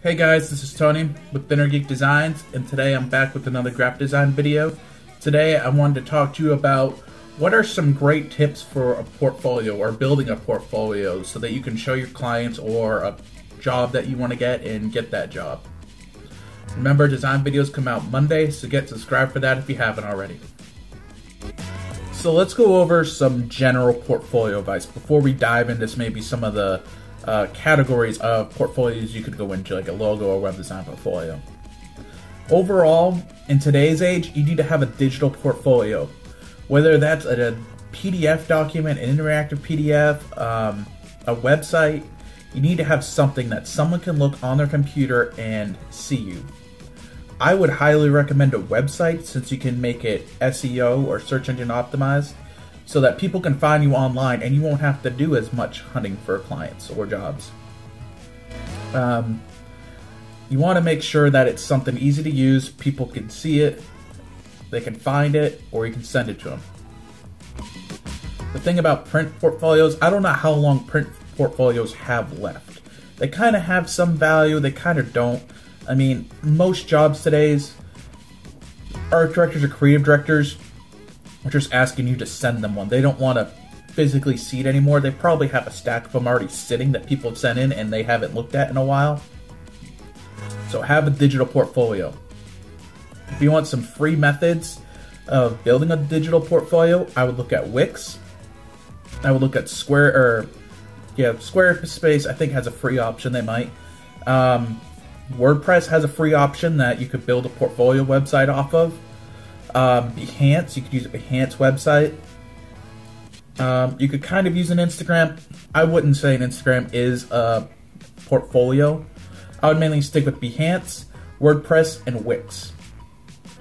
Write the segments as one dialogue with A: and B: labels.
A: Hey guys, this is Tony with Inner Geek Designs, and today I'm back with another graphic design video. Today I wanted to talk to you about what are some great tips for a portfolio or building a portfolio so that you can show your clients or a job that you want to get and get that job. Remember, design videos come out Monday, so get subscribed for that if you haven't already. So let's go over some general portfolio advice before we dive into maybe some of the uh, categories of portfolios you could go into, like a logo or web design portfolio. Overall, in today's age, you need to have a digital portfolio, whether that's a, a PDF document, an interactive PDF, um, a website. You need to have something that someone can look on their computer and see you. I would highly recommend a website since you can make it SEO or search engine optimized so that people can find you online and you won't have to do as much hunting for clients or jobs. Um, you want to make sure that it's something easy to use, people can see it, they can find it, or you can send it to them. The thing about print portfolios, I don't know how long print portfolios have left. They kind of have some value, they kind of don't. I mean, most jobs today's art directors or creative directors are just asking you to send them one. They don't want to physically see it anymore. They probably have a stack of them already sitting that people have sent in and they haven't looked at in a while. So have a digital portfolio. If you want some free methods of building a digital portfolio, I would look at Wix. I would look at Square or yeah, Squarespace. I think has a free option. They might. Um, WordPress has a free option that you could build a portfolio website off of. Um, Behance, you could use a Behance website. Um, you could kind of use an Instagram. I wouldn't say an Instagram is a portfolio. I would mainly stick with Behance, WordPress, and Wix.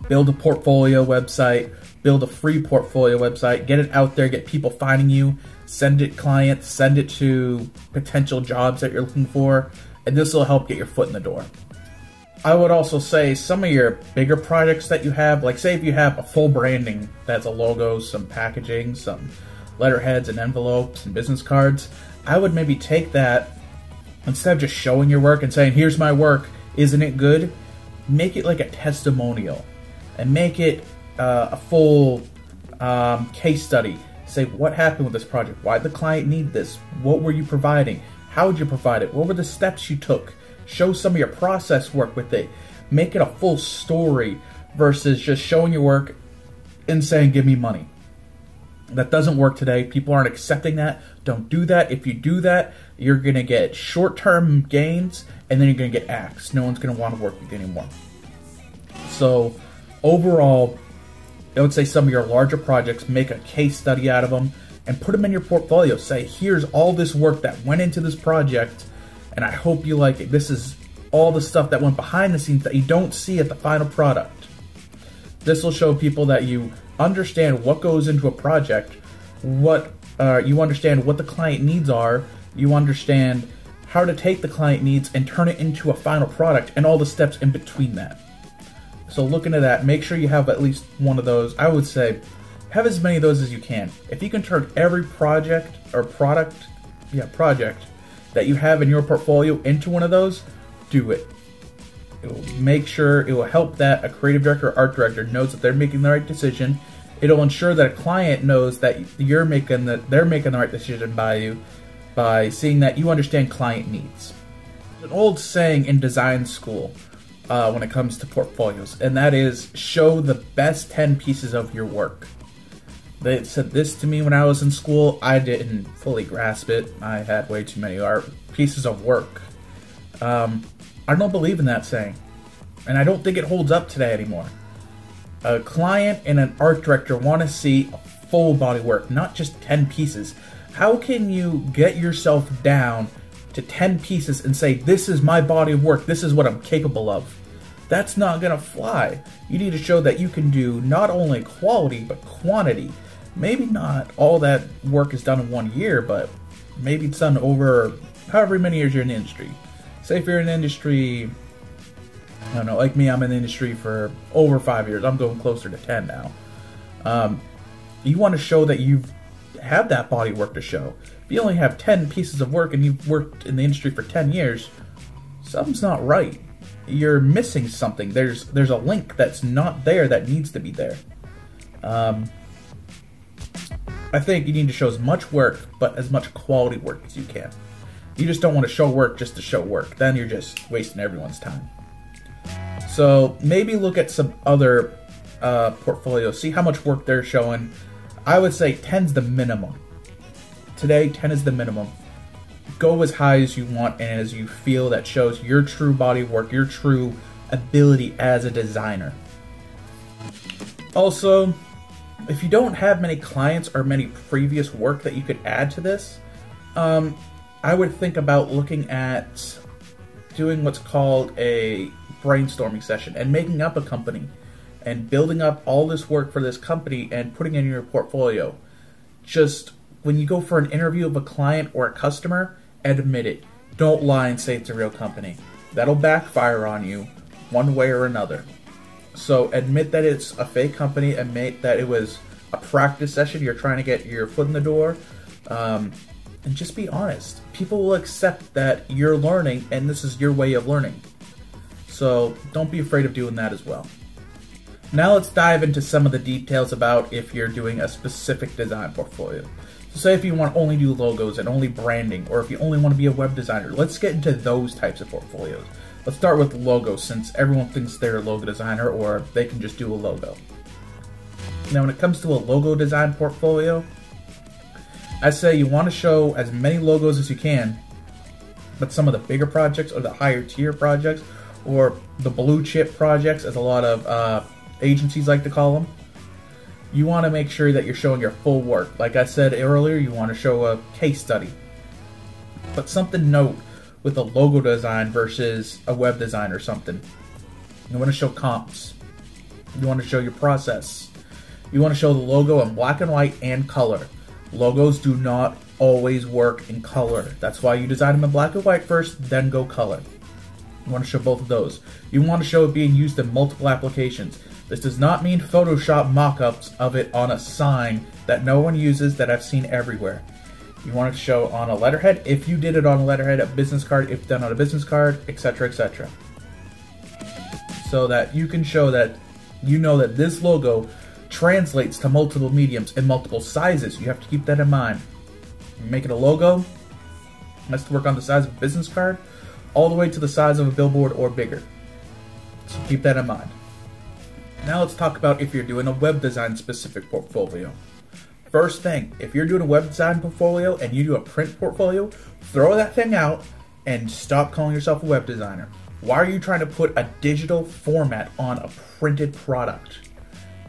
A: Build a portfolio website, build a free portfolio website, get it out there, get people finding you, send it clients, send it to potential jobs that you're looking for, and this will help get your foot in the door. I would also say some of your bigger projects that you have, like say if you have a full branding that's a logo, some packaging, some letterheads and envelopes and business cards, I would maybe take that instead of just showing your work and saying, here's my work, isn't it good? Make it like a testimonial and make it uh, a full um, case study. Say what happened with this project, why did the client need this, what were you providing, how would you provide it, what were the steps you took Show some of your process work with it. Make it a full story versus just showing your work and saying, give me money. That doesn't work today. People aren't accepting that. Don't do that. If you do that, you're going to get short term gains and then you're going to get axed. No one's going to want to work with you anymore. So, overall, I would say some of your larger projects, make a case study out of them and put them in your portfolio. Say, here's all this work that went into this project and I hope you like it. This is all the stuff that went behind the scenes that you don't see at the final product. This will show people that you understand what goes into a project, what uh, you understand what the client needs are, you understand how to take the client needs and turn it into a final product, and all the steps in between that. So look into that. Make sure you have at least one of those. I would say have as many of those as you can. If you can turn every project or product, yeah, project that you have in your portfolio into one of those, do it. It will make sure it will help that a creative director or art director knows that they're making the right decision. It'll ensure that a client knows that you're making the they're making the right decision by you by seeing that you understand client needs. An old saying in design school uh, when it comes to portfolios, and that is show the best 10 pieces of your work. They said this to me when I was in school. I didn't fully grasp it. I had way too many art pieces of work. Um, I don't believe in that saying, and I don't think it holds up today anymore. A client and an art director want to see full body work, not just 10 pieces. How can you get yourself down to 10 pieces and say, This is my body of work, this is what I'm capable of? That's not gonna fly. You need to show that you can do not only quality, but quantity maybe not all that work is done in one year, but maybe it's done over however many years you're in the industry. Say if you're in industry, I don't know, like me, I'm in the industry for over five years. I'm going closer to 10 now. Um, you want to show that you have had that body work to show. If you only have 10 pieces of work and you've worked in the industry for 10 years, something's not right. You're missing something. There's there's a link that's not there that needs to be there. Um, I think you need to show as much work, but as much quality work as you can. You just don't want to show work just to show work. Then you're just wasting everyone's time. So maybe look at some other uh, portfolios, see how much work they're showing. I would say 10's the minimum. Today, 10 is the minimum. Go as high as you want and as you feel that shows your true body work, your true ability as a designer. Also, if you don't have many clients or many previous work that you could add to this, um, I would think about looking at doing what's called a brainstorming session and making up a company and building up all this work for this company and putting in your portfolio. Just when you go for an interview of a client or a customer, admit it. Don't lie and say it's a real company. That'll backfire on you one way or another. So admit that it's a fake company. Admit that it was a practice session. You're trying to get your foot in the door. Um, and just be honest. People will accept that you're learning and this is your way of learning. So don't be afraid of doing that as well. Now let's dive into some of the details about if you're doing a specific design portfolio. So say if you want to only do logos and only branding, or if you only want to be a web designer, let's get into those types of portfolios. Let's start with logos since everyone thinks they're a logo designer or they can just do a logo. Now when it comes to a logo design portfolio, I say you want to show as many logos as you can, but some of the bigger projects or the higher tier projects or the blue chip projects, as a lot of uh, agencies like to call them, you want to make sure that you're showing your full work. Like I said earlier, you want to show a case study. But something note with a logo design versus a web design or something. You want to show comps. You want to show your process. You want to show the logo in black and white and color. Logos do not always work in color. That's why you design them in black and white first, then go color. You want to show both of those. You want to show it being used in multiple applications. This does not mean Photoshop mock-ups of it on a sign that no one uses that I've seen everywhere. You want it to show on a letterhead, if you did it on a letterhead, a business card, if done on a business card, etc., etc. So that you can show that you know that this logo translates to multiple mediums and multiple sizes. You have to keep that in mind. You make it a logo, to work on the size of a business card, all the way to the size of a billboard or bigger. So keep that in mind. Now let's talk about if you're doing a web design specific portfolio. First thing, if you're doing a web design portfolio and you do a print portfolio, throw that thing out and stop calling yourself a web designer. Why are you trying to put a digital format on a printed product?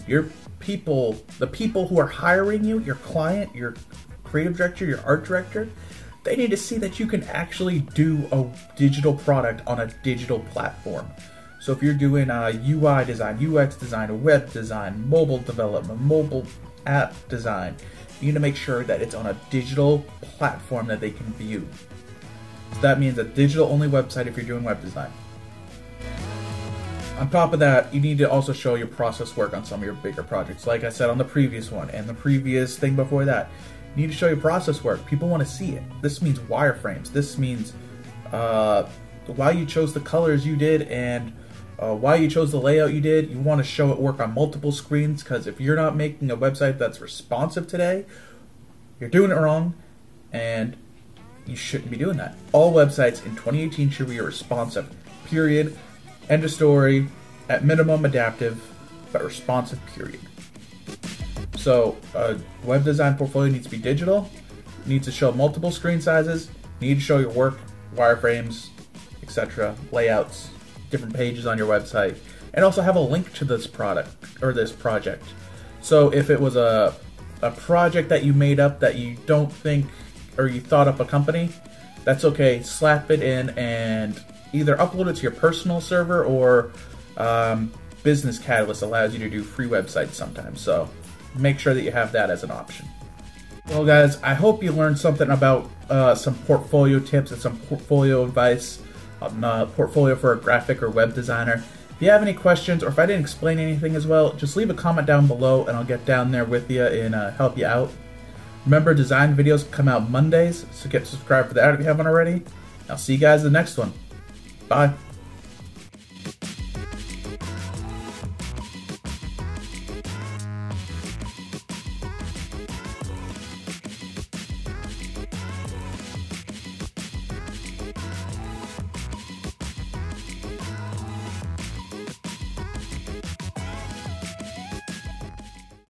A: Your people, the people who are hiring you, your client, your creative director, your art director, they need to see that you can actually do a digital product on a digital platform. So if you're doing uh, a UI design, UX design, a web design, mobile development, mobile app design, you need to make sure that it's on a digital platform that they can view. So that means a digital only website if you're doing web design. On top of that, you need to also show your process work on some of your bigger projects. Like I said on the previous one and the previous thing before that, you need to show your process work. People want to see it. This means wireframes. This means uh, why you chose the colors you did and uh, why you chose the layout you did. You want to show it work on multiple screens because if you're not making a website that's responsive today, you're doing it wrong and you shouldn't be doing that. All websites in 2018 should be responsive, period. End of story. At minimum, adaptive, but responsive, period. So, a web design portfolio needs to be digital, needs to show multiple screen sizes, need to show your work, wireframes, etc., layouts, different pages on your website, and also have a link to this product or this project. So if it was a a project that you made up that you don't think or you thought up a company, that's okay. Slap it in and either upload it to your personal server or um, Business Catalyst allows you to do free websites sometimes. So make sure that you have that as an option. Well, guys, I hope you learned something about uh, some portfolio tips and some portfolio advice on a portfolio for a graphic or web designer. If you have any questions or if I didn't explain anything as well, just leave a comment down below and I'll get down there with you and uh, help you out. Remember, design videos come out Mondays, so get subscribed for that if you haven't already. I'll see you guys in the next one. Bye.